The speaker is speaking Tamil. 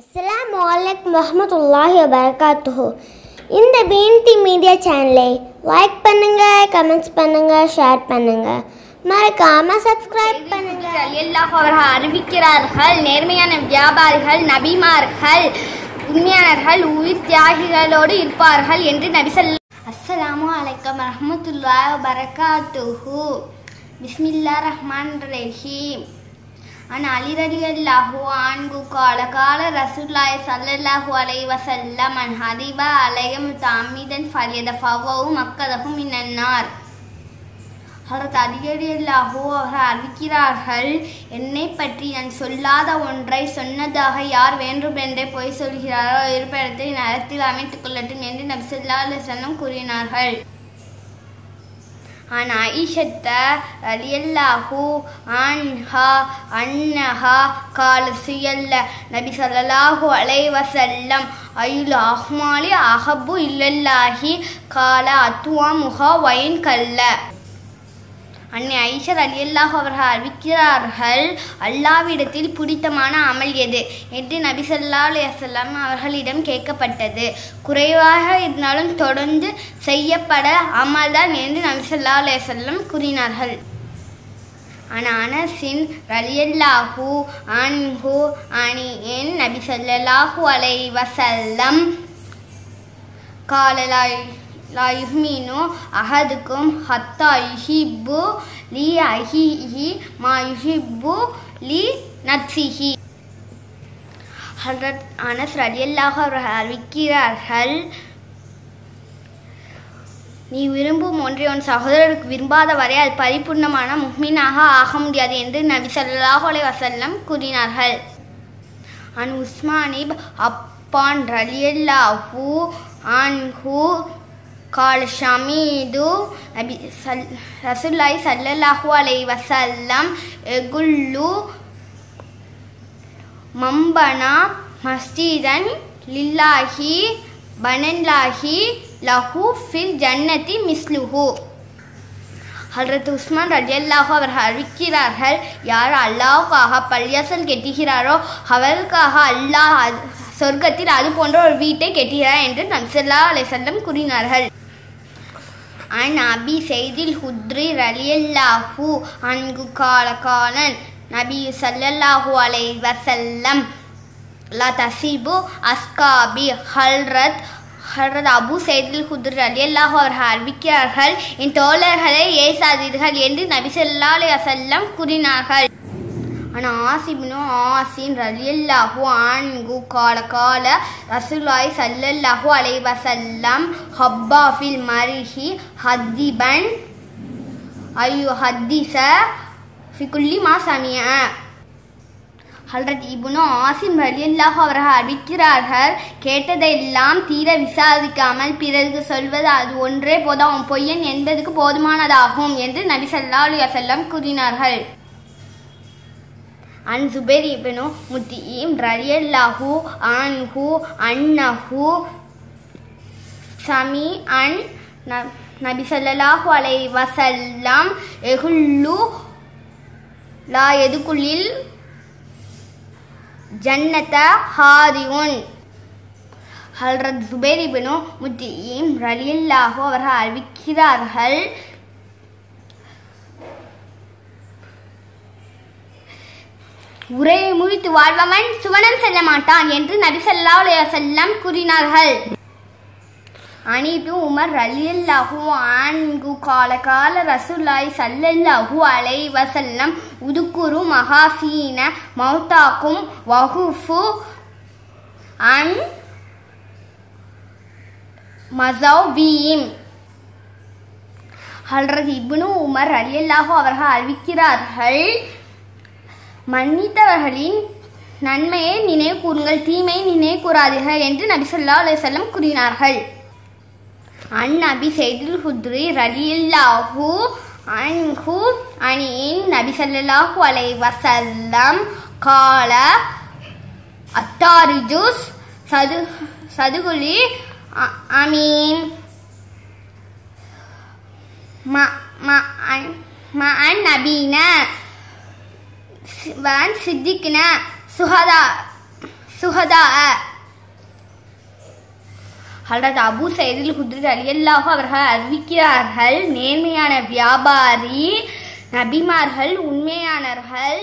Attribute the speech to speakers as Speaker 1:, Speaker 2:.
Speaker 1: அஸ்ஸலாமு அலைக்கும் வரஹ்மத்துல்லாஹி வபரகாத்துஹு இந்த பிஎன்டி மீடியா சேனலை லைக் பண்ணுங்க கமெண்ட்ஸ் பண்ணுங்க ஷேர் பண்ணுங்க. மறக்காம சப்ஸ்கிரைப் பண்ணுங்க.
Speaker 2: எல்லாம் அவர்கள் அறிவிக்கிறார்கள் நேர்மையான வியாபாரிகள் நபிமார்கள் உண்மையாளர்கள் உயிர் தியாகிகளோடு இருப்பார்கள் என்று நபி சொல் அஸ்ஸலாமு அலைக்கும் வரஹ்மத்துல்லாஹி வபரகாத்துஹு. பிஸ்மில்லா ரஹ்மான் ரஹீம். அன் அலிரடியல்லாகோ ஆண்கு அன்ஹு கால கால ரசூலுல்லாஹி ஸல்லல்லாஹு அலைஹி வஸல்லம் அன் ஹதிபா அலையம் தாமிதன் ஃபல்யதஃபவு மக்கதகும் மினன்னார் ஹரத் அலியல்லாஹு அவர் அறிவிக்கிறார்கள் என்னை பற்றி நான் சொல்லாத ஒன்றை சொன்னதாக யார் வேண்டுமென்றே பொய் சொல்கிறாரோ இருப்பிடத்தை நரத்தில் அமைத்துக் கொள்ளட்டும் என்று நம் செல்லாத அலைஹி கூறினார்கள். عن عائشة رضي الله عنها أنها قال سيل نبي صلى الله عليه وسلم أي الأعمال أحب إلى الله قال أطعمها وإن كلا அன்னை ஐஷர் அலியல்லாஹ் அவர்கள் அறிவிக்கிறார்கள் அல்லாவிடத்தில் பிடித்தமான அமல் எது? என்று நபி ஸல்லல்லாஹு அவர்களிடம் கேட்கப்பட்டது. குறைவாக இருந்தாலும் தொடர்ந்து செய்யப்பட அமல்தான் என்று நபி ஸல்லல்லாஹு அலைஹி வஸல்லம் கூறினார்கள். அனசின் அனஸின் ரலியல்லாஹு அணி என் நபி சொல்லல்லாஹூ அலை வசல்லம் காலலாய் லா அஹதுக்கும் ஹத்தா யுஹிப்பு லி அஹிஹி மா யுஹிப்பு லி நத்சிஹி ஹல்ரத் அனஸ் ரலியல்லாஹ் அவர்கள் அறிவிக்கிறார்கள் நீ விரும்பும் ஒன்றே உன் சகோதரருக்கு விரும்பாத வரை அது பரிபூர்ணமான முஹ்மீனாக ஆக முடியாது என்று நபி சல்லாஹ் வசல்லம் கூறினார்கள். அன் உஸ்மானிப் அப்பான் ரலியல்லாஹூ அன்ஹூ கால் ஷமீது صلى الله عليه சல்லல்லாஹு அலைஹி من எகுல்லு மம்பனா மஸ்ஜிதன் லில்லாஹி الله له ஃபில் ஜன்னதி மிஸ்லுஹு ஹல்ரத் உஸ்மான் ரஜியல்லாஹு அவர்கள் அறிவிக்கிறார்கள் யார் அல்லாஹுக்காக பள்ளியாசல் கெட்டுகிறாரோ அவருக்காக அல்லாஹ் சொர்க்கத்தில் அது போன்ற ஒரு வீட்டை கெட்டுகிறார் என்று நம்சல்லா அலைசல்லம் கூறினார்கள். அன் அபி செய்தில் ஹுத்ரி ரலியல்லாஹு அன்கு கால காலன் நபி சல்லல்லாஹு அலை வசல்லம் லா தசீபு அஸ்காபி ஹல்ரத் ஹல்ரத் அபு செய்தில் ஹுத்ரி ரலியல்லாஹு அவர்கள் அறிவிக்கிறார்கள். என் தோழர்களை ஏசாதீர்கள் என்று நபி ஸல்லல்லாஹு அலைஹி வஸல்லம் கூறினார்கள். ஆனால் ஆசிப்னு ஆசின் ரலியல்லாஹு ஆன்கு கால கால ரசூலாய் சல்லல்லாஹு அலைவசல்லம் வஸல்லம் ஹப்பா ஃபில் மரிஹி ஹத்திபன் ஐயோ ஹத்திச ஃபிகுல்லி மா சமிய ஹல்ரத் இபுனு ஆசிம் ரலியல்லாஹு அவர்கள் அறிவிக்கிறார்கள் கேட்டதையெல்லாம் தீர விசாரிக்காமல் பிறகு சொல்வது அது ஒன்றே போதும். பொய்யன் என்பதுக்கு போதுமானதாகும் என்று நபி சல்லா அலைஹி கூறினார்கள். عن زبير بن مطعم رضي الله عنه أنه سمع عن نبي صلى الله عليه وسلم يقول لا يدخل الجنة ஹாதியுன் ஹல்ரத் ஜுபேர் இப்னு முத்தீம் ரலியல்லாஹு அவர்கள் அறிவிக்கிறார்கள் உரையை முறித்து வாழ்பவன் சுவனம் செல்ல மாட்டான் என்று நபி சல்லா செல்லம் கூறினார்கள். அனிது உமர் ரலியல்லாஹு ஆன்கு கால கால ரசூலுல்லாஹி சல்லல்லாஹு அலை வசல்லம் உதுக்குரு மகாசீன மௌதாக்கும் வகுஃபு அன் மசௌபீம் ஹல்ரத் இப்னு உமர் ரலியல்லாஹு அவர்கள் அறிவிக்கிறார்கள் மன்னித்தவர்களின் நன்மையை நினைவு கூறுங்கள் தீமையை நினைவு கூறாதீர்கள் என்று நபி சொல்லா அலைஹி கூறினார்கள். அன் நபி செய்துல் ஹுத்ரி ரலியல்லாஹு அன்ஹு அணியின் நபி ஸல்லல்லாஹு அலை வசல்லம் கால அத்தாரிஜுஸ் சது சதுகுலி அ- அமீன். ம ம அன் ம அன் நபீன வன் சித்திக்கின சுகதா சுஹதா ஹலரத் அபு சைதில் குத்ரி அலியல்லாக அவர்கள் அறிவிக்கிறார்கள் நேர்மையான வியாபாரி நபிமார்கள் உண்மையானர்கள்